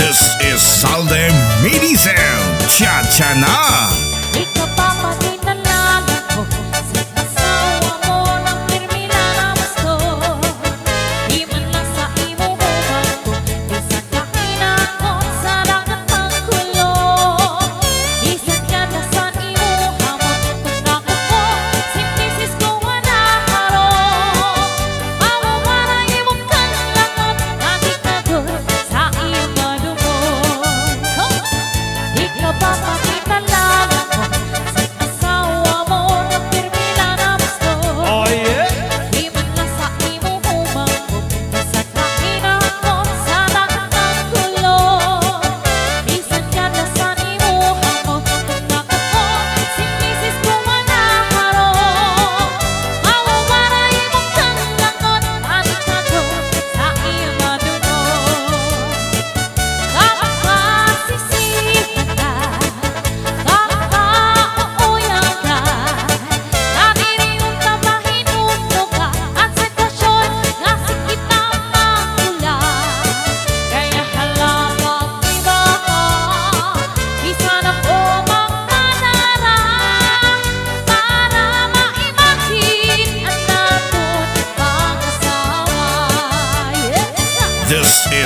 This is Salde Medicine. Cha Cha Na. pa pa